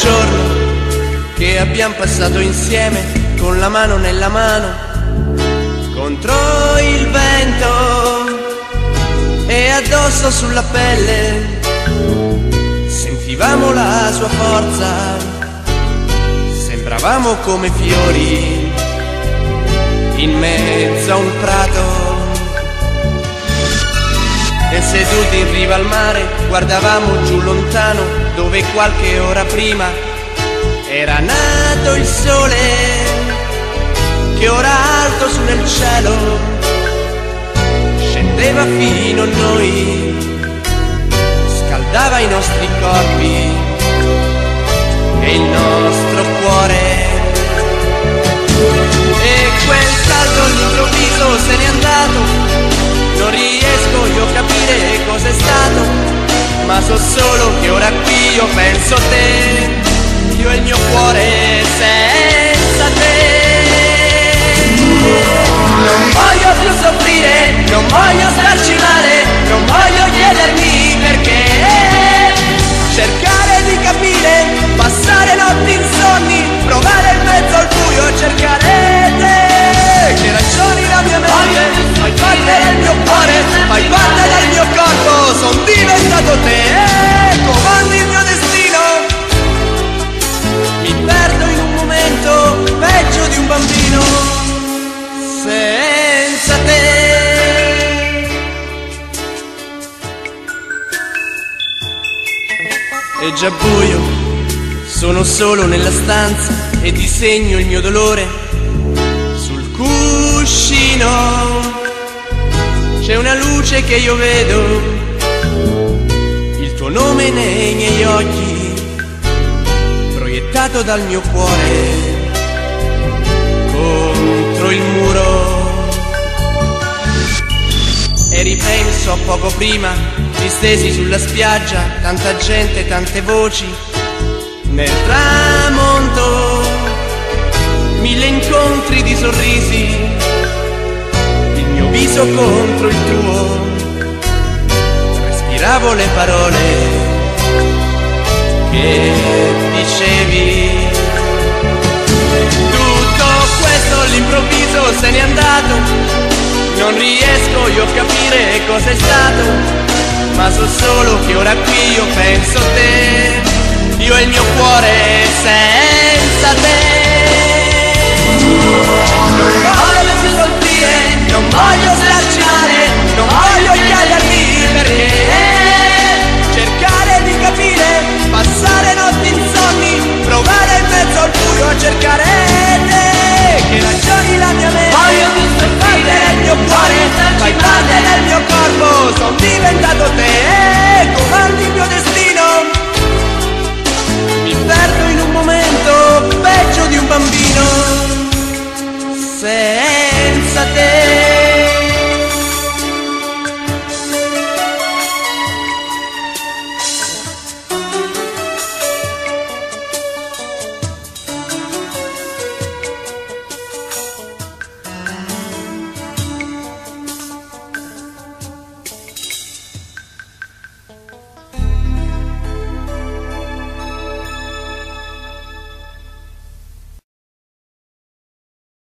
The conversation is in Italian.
giorno che abbiamo passato insieme con la mano nella mano contro il vento e addosso sulla pelle sentivamo la sua forza, sembravamo come fiori in mezzo a un prato. E seduti in riva al mare guardavamo giù lontano dove qualche ora prima era nato il sole che ora alto su nel cielo scendeva fino a noi, scaldava i nostri corpi e il nostro cuore. Solo che ora qui io penso a te io e il mio cuore senza te. Non voglio più soffrire, non voglio È già buio, sono solo nella stanza e disegno il mio dolore sul cuscino. C'è una luce che io vedo, il tuo nome nei miei occhi proiettato dal mio cuore contro il muro. E ripenso a poco prima, distesi sulla spiaggia, tanta gente, tante voci, nel tramonto, mille incontri di sorrisi, il mio viso contro il tuo, respiravo le parole che dicevi. Tutto questo all'improvviso se n'è andato, non riesco io a capire cos'è stato, ma so solo che ora qui io penso a te, io e il mio cuore senza te. say